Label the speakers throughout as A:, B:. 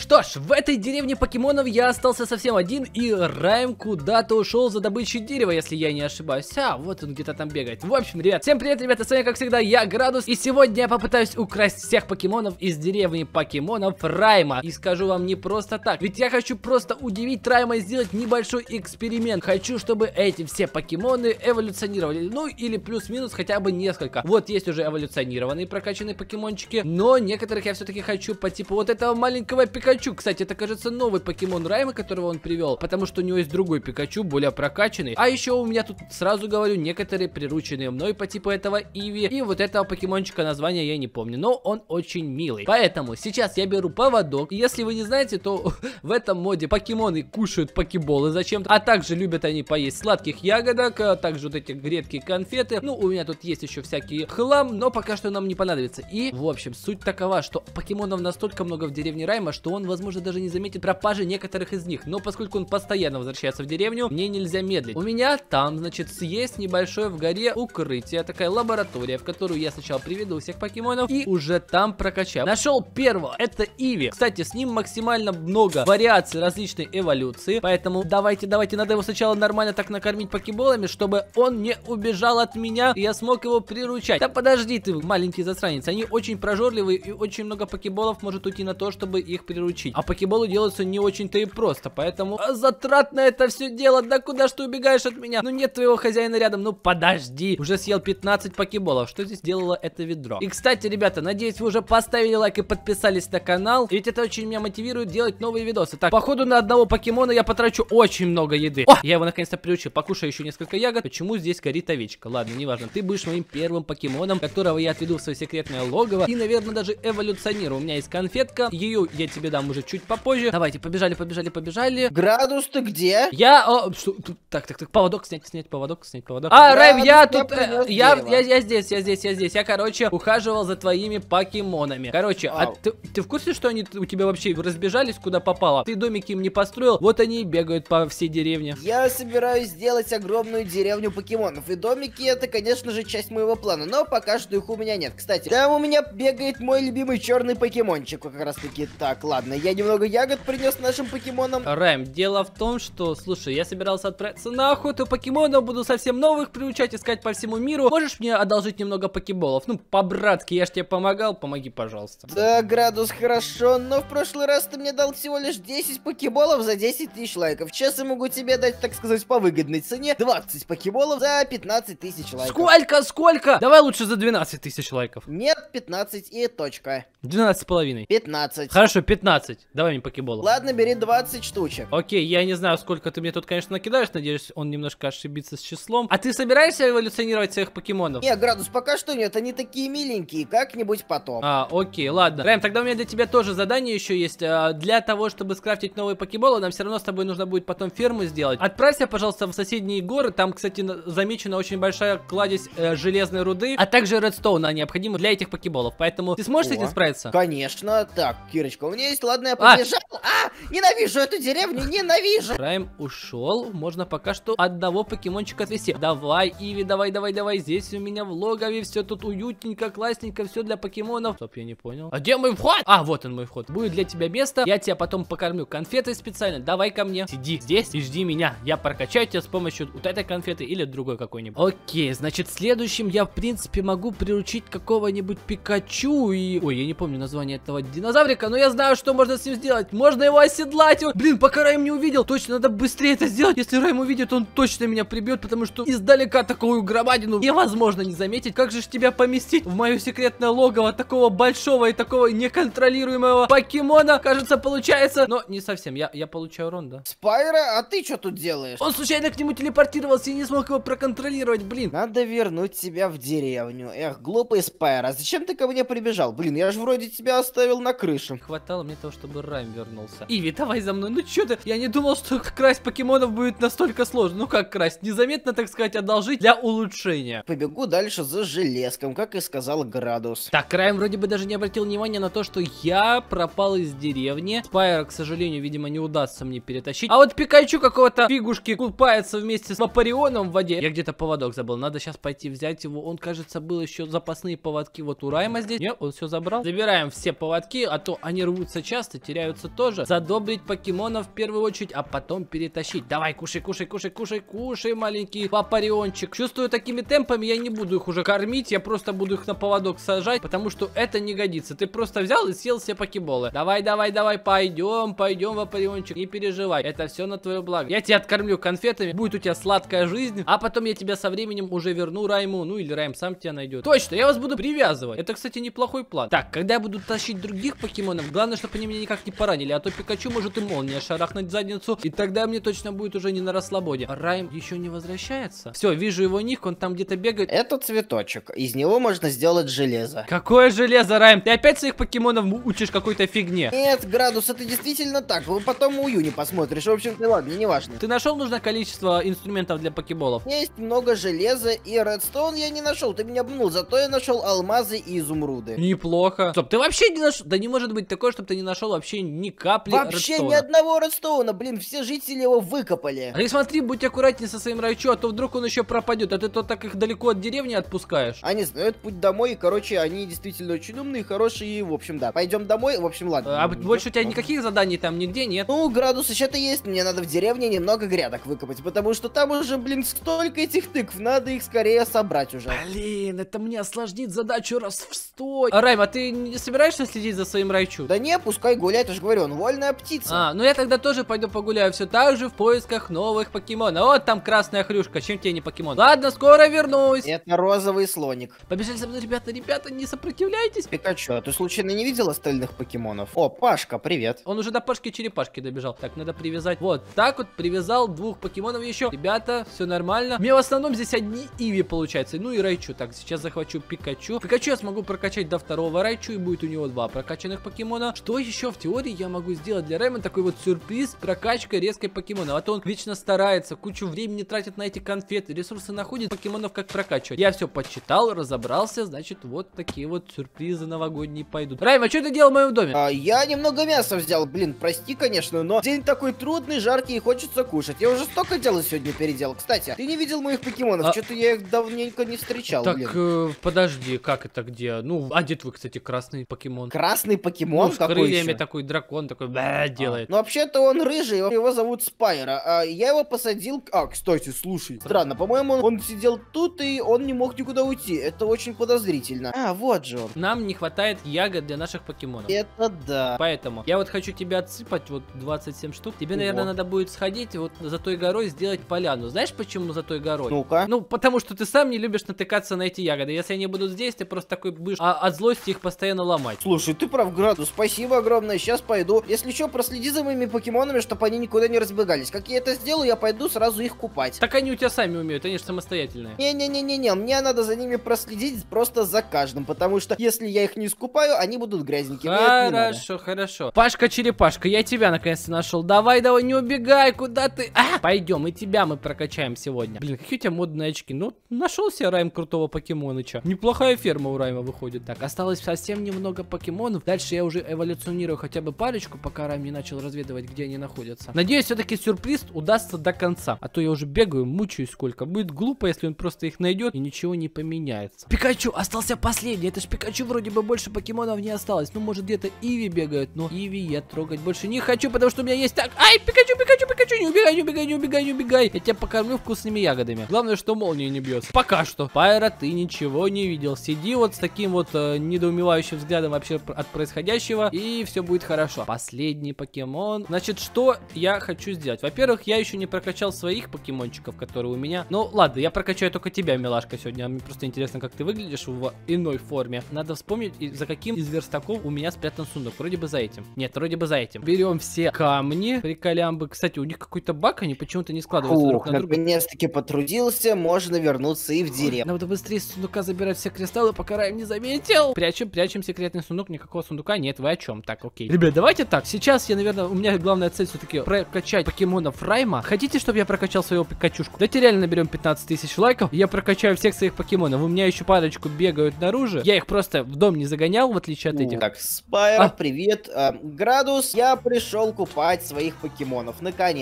A: Что ж, в этой деревне покемонов я остался совсем один, и Райм куда-то ушел за добычей дерева, если я не ошибаюсь. А, вот он где-то там бегает. В общем, ребят, всем привет, ребята, с вами, как всегда, я, Градус, и сегодня я попытаюсь украсть всех покемонов из деревни покемонов Райма. И скажу вам не просто так, ведь я хочу просто удивить Райма и сделать небольшой эксперимент. Хочу, чтобы эти все покемоны эволюционировали, ну, или плюс-минус хотя бы несколько. Вот есть уже эволюционированные прокачанные покемончики, но некоторых я все-таки хочу по типу вот этого маленького пика Пикачу. Кстати, это, кажется, новый покемон Райма, которого он привел, потому что у него есть другой Пикачу, более прокачанный. А еще у меня тут, сразу говорю, некоторые прирученные мной по типу этого Иви. И вот этого покемончика названия я не помню, но он очень милый. Поэтому сейчас я беру поводок. Если вы не знаете, то в этом моде покемоны кушают покеболы зачем-то. А также любят они поесть сладких ягодок, а также вот эти редкие конфеты. Ну, у меня тут есть еще всякие хлам, но пока что нам не понадобится. И, в общем, суть такова, что покемонов настолько много в деревне Райма, что он он, возможно, даже не заметит пропажи некоторых из них. Но поскольку он постоянно возвращается в деревню, мне нельзя медлить. У меня там, значит, есть небольшое в горе укрытие, такая лаборатория, в которую я сначала приведу всех покемонов и уже там прокачаю. Нашел первого, это Иви. Кстати, с ним максимально много вариаций различной эволюции, поэтому давайте, давайте, надо его сначала нормально так накормить покеболами, чтобы он не убежал от меня, и я смог его приручать. Да подожди ты, маленький засранец, они очень прожорливые, и очень много покеболов может уйти на то, чтобы их приручить приручить. А покеболы делаются не очень-то и просто, поэтому а, затратно это все дело. Да куда ж ты убегаешь от меня? Ну нет твоего хозяина рядом, ну подожди. Уже съел 15 покеболов. Что здесь делало это ведро? И кстати, ребята, надеюсь вы уже поставили лайк и подписались на канал. Ведь это очень меня мотивирует делать новые видосы. Так, походу на одного покемона я потрачу очень много еды. О, я его наконец-то приучил. Покушаю еще несколько ягод. Почему здесь горит овечка? Ладно, неважно. Ты будешь моим первым покемоном, которого я отведу в свое секретное логово. И, наверное, даже эволюционирую. У меня есть конфетка. Ее я тебе дам дам уже чуть попозже. Давайте, побежали, побежали, побежали.
B: Градус ты где?
A: Я... О, что, так, так, так, поводок снять, снять поводок, снять поводок. А, Рэм, я тут... Э, я, я, я здесь, я здесь, я здесь. Я, короче, ухаживал за твоими покемонами. Короче, а ты, ты в курсе, что они у тебя вообще разбежались, куда попало? Ты домики им не построил, вот они и бегают по всей деревне.
B: Я собираюсь сделать огромную деревню покемонов. И домики это, конечно же, часть моего плана, но пока что их у меня нет. Кстати, там у меня бегает мой любимый черный покемончик. Как раз таки. Так, ладно ладно, я немного ягод принес нашим покемонам.
A: Рэм, дело в том, что, слушай, я собирался отправиться на охоту покемонов, буду совсем новых приучать, искать по всему миру. Можешь мне одолжить немного покеболов? Ну, по-братски, я ж тебе помогал, помоги, пожалуйста.
B: Да, Градус, хорошо, но в прошлый раз ты мне дал всего лишь 10 покеболов за 10 тысяч лайков. Сейчас я могу тебе дать, так сказать, по выгодной цене 20 покеболов за 15 тысяч лайков.
A: Сколько, сколько? Давай лучше за 12 тысяч лайков.
B: Нет, 15 и точка.
A: 12 с половиной.
B: 15.
A: Хорошо, 15. 15. Давай мне покеболов.
B: Ладно, бери 20 штучек.
A: Окей, я не знаю, сколько ты мне тут, конечно, накидаешь. Надеюсь, он немножко ошибится с числом. А ты собираешься эволюционировать своих покемонов?
B: Не, Градус, пока что нет. Они такие миленькие. Как-нибудь потом.
A: А, окей, ладно. Рэм, тогда у меня для тебя тоже задание еще есть. А, для того, чтобы скрафтить новые покеболы, нам все равно с тобой нужно будет потом ферму сделать. Отправься, пожалуйста, в соседние горы. Там, кстати, замечена очень большая кладезь э, железной руды, а также редстоуна необходима для этих покеболов. Поэтому ты сможешь О, с этим справиться?
B: Конечно. Так, Кирочка, у меня есть, ладно, я а, побежал. А, ненавижу эту деревню, ненавижу.
A: Прайм ушел. Можно пока что одного покемончика отвести. Давай, Иви, давай, давай, давай. Здесь у меня в логове все тут уютненько, классненько, все для покемонов. Стоп, я не понял. А где мой вход? А, вот он мой вход. Будет для тебя место. Я тебя потом покормлю конфетой специально. Давай ко мне. Сиди здесь и жди меня. Я прокачаю тебя с помощью вот этой конфеты или другой какой-нибудь. Окей, значит, следующим я, в принципе, могу приручить какого-нибудь Пикачу и... Ой, я не помню название этого динозаврика, но я знаю, что можно с ним сделать. Можно его оседлать. Блин, пока Райм не увидел. Точно, надо быстрее это сделать. Если Райм увидит, он точно меня прибьет, потому что издалека такую громадину невозможно не заметить. Как же ж тебя поместить в мое секретное логово такого большого и такого неконтролируемого покемона? Кажется, получается. Но не совсем. Я, я получаю урон, да?
B: Спайра, а ты что тут делаешь?
A: Он случайно к нему телепортировался и не смог его проконтролировать, блин.
B: Надо вернуть тебя в деревню. Эх, глупый Спайра, зачем ты ко мне прибежал? Блин, я же вроде тебя оставил на крыше.
A: Хватало мне того, чтобы Райм вернулся. Иви, давай за мной. Ну что ты? Я не думал, что красть покемонов будет настолько сложно. Ну как красть? Незаметно, так сказать, одолжить для улучшения.
B: Побегу дальше за железком, как и сказал Градус.
A: Так, Райм вроде бы даже не обратил внимания на то, что я пропал из деревни. Спайра, к сожалению, видимо, не удастся мне перетащить. А вот Пикачу какого-то фигушки купается вместе с Вапорионом в воде. Я где-то поводок забыл. Надо сейчас пойти взять его. Он, кажется, был еще запасные поводки вот у Райма здесь. Нет, он все забрал. Забираем все поводки, а то они рвутся часто, теряются тоже. Задобрить покемонов в первую очередь, а потом перетащить. Давай, кушай, кушай, кушай, кушай, кушай, маленький папариончик. Чувствую, такими темпами я не буду их уже кормить, я просто буду их на поводок сажать, потому что это не годится. Ты просто взял и съел все покеболы. Давай, давай, давай, пойдем, пойдем, вапариончик, не переживай. Это все на твое благо. Я тебя откормлю конфетами, будет у тебя сладкая жизнь, а потом я тебя со временем уже верну Райму, ну или Райм сам тебя найдет. Точно, я вас буду привязывать. Это, кстати, неплохой план. Так, когда я буду тащить других покемонов, главное, чтобы они меня никак не поранили, а то Пикачу может и молния шарахнуть задницу, и тогда мне точно будет уже не на расслабоне. Райм еще не возвращается. Все, вижу его ник, он там где-то бегает.
B: Это цветочек. Из него можно сделать железо.
A: Какое железо, Райм? Ты опять своих покемонов учишь какой-то фигне?
B: Нет, Градус, это действительно так. Вы потом у Юни посмотришь. В общем-то, ладно, не важно.
A: Ты нашел нужное количество инструментов для покеболов?
B: Есть много железа и редстоун я не нашел. Ты меня обманул. Зато я нашел алмазы и изумруды.
A: Неплохо. Стоп, ты вообще не нашел? Да не может быть такое, чтобы ты не нашел вообще ни капли
B: Вообще
A: редстоуна.
B: ни одного редстоуна. Блин, все жители его выкопали.
A: А и смотри, будь аккуратнее со своим райчу, а то вдруг он еще пропадет, а ты то так их далеко от деревни отпускаешь.
B: Они знают путь домой, и, короче, они действительно очень умные, хорошие, и, в общем, да. Пойдем домой, в общем, ладно.
A: А больше у тебя никаких заданий там нигде нет?
B: Ну, градусы что-то есть, мне надо в деревне немного грядок выкопать, потому что там уже, блин, столько этих тыкв, надо их скорее собрать уже.
A: Блин, это мне осложнит задачу раз в сто. Райм, а ты не собираешься следить за своим райчу?
B: Да не, пускай гуляет, я же говорю, он вольная птица.
A: А, ну я тогда тоже пойду погуляю все так же в поисках новых покемонов. Вот там красная хрюшка, чем тебе не покемон? Ладно, скоро вернусь.
B: Это розовый слоник.
A: Побежали за мной, ребята, ребята, не сопротивляйтесь.
B: Пикачу, а ты случайно не видел остальных покемонов? О, Пашка, привет.
A: Он уже до Пашки-черепашки добежал. Так, надо привязать. Вот, так вот привязал двух покемонов еще. Ребята, все нормально. Мне в основном здесь одни Иви получается. Ну и Райчу. Так, сейчас захвачу Пикачу. Пикачу я смогу прокачать до второго Райчу, и будет у него два прокачанных покемона. Что еще в теории я могу сделать для Райма? Такой вот сюрприз, прокачка резкой покемона. А то он вечно старается, кучу времени тратит на эти конфеты, ресурсы находит, покемонов как прокачивать. Я все почитал, разобрался, значит, вот такие вот сюрпризы новогодние пойдут. Райм, а что ты делал в моем доме?
B: А, я немного мяса взял, блин, прости, конечно, но день такой трудный, жаркий и хочется кушать. Я уже столько дела сегодня переделал. Кстати, ты не видел моих покемонов,
A: А-
B: что-то я их давненько не встречал,
A: Так,
B: блин.
A: э, подожди, как это где? Ну, а твой, кстати, красный покемон?
B: Красный покемон
A: ну,
B: какой
A: крыльями такой дракон такой бэ, делает.
B: Ну, вообще-то он рыжий, его зовут Спайра. А я его посадил... А, кстати, слушай. Странно, по-моему, он, он сидел тут, и он не мог никуда уйти. Это очень подозрительно. А, вот же он.
A: Нам не хватает ягод для наших покемонов.
B: Это да.
A: Поэтому я вот хочу тебе отсыпать вот 27 штук. Тебе, наверное, надо будет сходить вот за той горой сделать поляну. Знаешь, почему за той горой?
B: Ну-ка.
A: Ну, потому что ты сам не любишь натыкаться на эти ягоды. Если они будут здесь, ты просто такой будешь а, от злости их постоянно ломать.
B: Слушай, ты прав, Градус, спасибо огромное, сейчас пойду. Если что, проследи за моими покемонами, чтобы они никуда не разбегались. Как я это сделаю, я пойду сразу их купать.
A: Так они у тебя сами умеют, они же самостоятельные.
B: Не-не-не-не-не, мне надо за ними проследить просто за каждым, потому что если я их не скупаю, они будут грязненькие.
A: Хорошо, хорошо. Пашка-черепашка, я тебя наконец-то нашел. Давай, давай, не убегай, куда ты? А! Пойдем, и тебя мы прокачаем сегодня. Блин, какие у тебя модные очки. Ну, нашел себе Райм крутого покемоныча. Неплохая ферма у Райма выходит. Так, осталось совсем немного покемонов. Дальше я уже эволюционирую хотя бы парочку, пока Райм не начал разведывать, где они находятся. Надеюсь, все-таки сюрприз удастся до конца. А то я уже бегаю, мучаюсь сколько. Будет глупо, если он просто их найдет и ничего не поменяется. Пикачу, остался последний. Это ж Пикачу вроде бы больше покемонов не осталось. Ну, может, где-то Иви бегают, но Иви я трогать больше не хочу, потому что у меня есть так. Ай, Пикачу, Пикачу, Пикачу, не убегай, не убегай, не убегай, не убегай. Я тебя покормлю вкусными ягодами. Главное, что молния не бьется. Пока что. Пайра, ты ничего не видел. Сиди вот с таким вот э, недоумевающим взглядом вообще от происходящего, и все будет хорошо. Последний покемон. Значит, что я хочу сделать? Во-первых, я еще не прокачал своих покемончиков, которые у меня. Ну, ладно, я прокачаю только тебя, милашка, сегодня. Мне просто интересно, как ты выглядишь в иной форме. Надо вспомнить, за каким из верстаков у меня спрятан сундук. Вроде бы за этим. Нет, вроде бы за этим. Берем все камни, приколямбы. Кстати, у них какой-то баг, они почему-то не складываются друг
B: Ух,
A: на друга.
B: наконец-таки потрудился, можно вернуться и в деревню.
A: Надо быстрее с сундука забирать все кристаллы, пока Райм не заметил. Прячем, прячем секретный сундук. Никакого сундука нет. Вы о чем? Так, окей. Ребят, давайте так. Сейчас я, наверное, у меня главная цель все-таки прокачать покемонов Райма. Хотите, чтобы я прокачал своего Пикачушку? Давайте реально наберем 15 тысяч лайков. Я прокачаю всех своих покемонов. У меня еще парочку бегают наружу. Я их просто в дом не загонял, в отличие от этих.
B: Так, Спайра,
A: А.
B: привет. А, Градус, я пришел купать своих покемонов,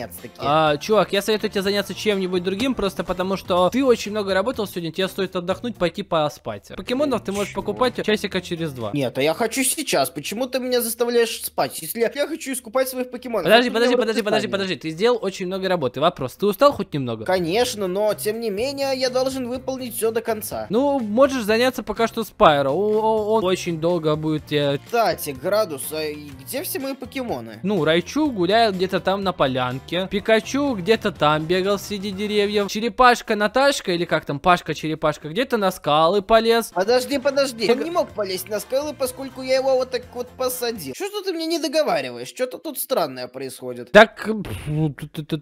B: наконец-таки.
A: А, чувак, я советую тебе заняться чем-нибудь другим, просто потому что ты очень много работал сегодня, тебе стоит отдохнуть, пойти поспать. Покемонов ты можешь
B: Чего?
A: покупать часика через два.
B: Нет, а я хочу сейчас. Почему ты меня заставляешь спать, если я хочу искупать своих покемонов?
A: Подожди, подожди, подожди, подожди, подожди. Ты сделал очень много работы. Вопрос, ты устал хоть немного?
B: Конечно, но тем не менее я должен выполнить все до конца.
A: Ну, можешь заняться пока что Спайро. Он очень долго будет тебе...
B: Кстати, Градус, а где все мои покемоны?
A: Ну, Райчу гуляет где-то там на полянке. Пикачу где-то там бегал среди деревьев. Черепашка Наташка, или как там, Пашка-черепашка, где-то на скалы полез.
B: Подожди, подожди, он не мог полезть на скалы, поскольку я его вот так вот посадил. Что ты мне не договариваешь? Что-то тут странное происходит.
A: Так,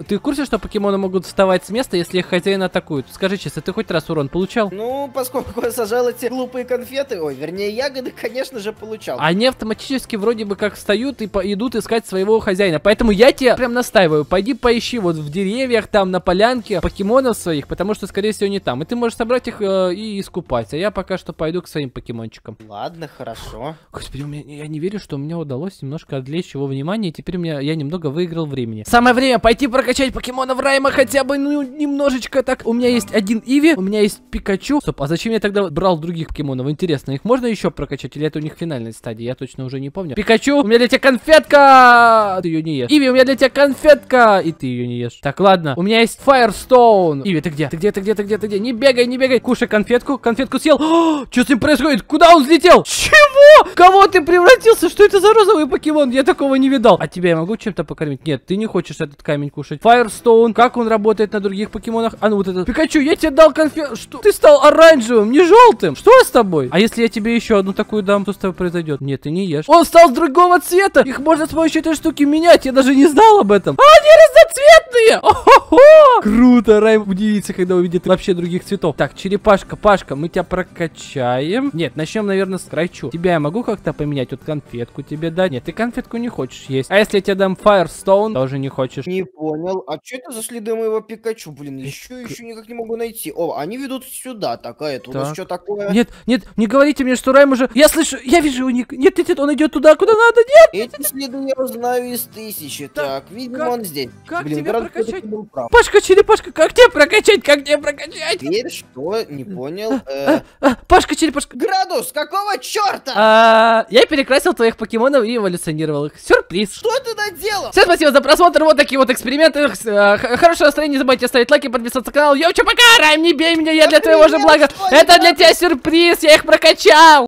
A: ты, в курсе, что покемоны могут вставать с места, если их хозяин атакует? Скажи честно, ты хоть раз урон получал?
B: Ну, поскольку я сажал эти глупые конфеты, ой, вернее, ягоды, конечно же, получал.
A: Они автоматически вроде бы как встают и идут искать своего хозяина. Поэтому я тебе прям настаиваю, пойди поищи вот в деревьях, там на полянке покемонов своих, потому что, скорее всего, не там. И ты можешь собрать их э, и искупать. А я пока что пойду к своим покемончикам.
B: Ладно, хорошо.
A: Господи, у меня, я не верю, что мне удалось немножко отвлечь его внимание, и теперь у меня, я немного выиграл времени. Самое время пойти прокачать покемонов Райма хотя бы, ну, немножечко так. У меня есть один Иви, у меня есть Пикачу. Стоп, а зачем я тогда брал других покемонов? Интересно, их можно еще прокачать, или это у них финальная стадия? Я точно уже не помню. Пикачу, у меня для тебя конфетка! Ты ее не ешь. Иви, у меня для тебя конфетка! И ты ее не ешь. Так, ладно, у меня есть Фаерстоун. Иви, ты где? Ты где, ты где, ты где, ты где? Не бегай, не бегай. Кушай конфетку, конфетку съел. что с ним происходит? Куда он взлетел? Чего? Кого ты превратился? Что это за розовый покемон? Я такого не видал. А тебя я могу чем-то покормить? Нет, ты не хочешь этот камень кушать. Фаерстоун, как он работает на других покемонах? А ну вот это. Пикачу, я тебе дал конфет. Что? Ты стал оранжевым, не желтым. Что с тобой? А если я тебе еще одну такую дам, что с тобой произойдет? Нет, ты не ешь. Он стал с другого цвета. Их можно с помощью этой штуки менять. Я даже не знал об этом. А они разноцветные. О-хо-хо. Круто, Райм удивится, когда увидит вообще других цветов. Так, черепашка, Пашка, мы тебя прокачаем. Нет, начнем, наверное, с Райчу. Тебя я могу как-то поменять? Вот конфетку тебе дать? Нет, ты конфетку не хочешь есть. А если я тебе дам Firestone, тоже не хочешь.
B: Не понял. А что это за следы моего Пикачу? Блин, еще, еще никак не могу найти. О, они ведут сюда. Такая, это у нас
A: Так.
B: что такое?
A: Нет, нет, не говорите мне, что Райм уже... Я слышу, я вижу у них... Нет, нет, нет, он идет туда, куда надо, нет!
B: Эти следы я узнаю из тысячи. Так, видимо,
A: как-
B: он здесь.
A: Как
B: Блин,
A: тебя прокачать? Пашка, черепашка, как тебя прокачать, как тебя прокачать?
B: Теперь что? Не понял. Э,
A: А, Пашка, черепашка...
B: Градус, какого черта?
A: А, я перекрасил твоих покемонов и эволюционировал их. Сюрприз.
B: Что ты наделал?
A: Всем спасибо за просмотр, вот такие вот эксперименты. Э, х- Хорошего настроения, не забывайте ставить лайки, подписываться на канал. Йоу, пока, Райм, не бей меня, я для твоего же блага. Это для тебя сюрприз, я их прокачал.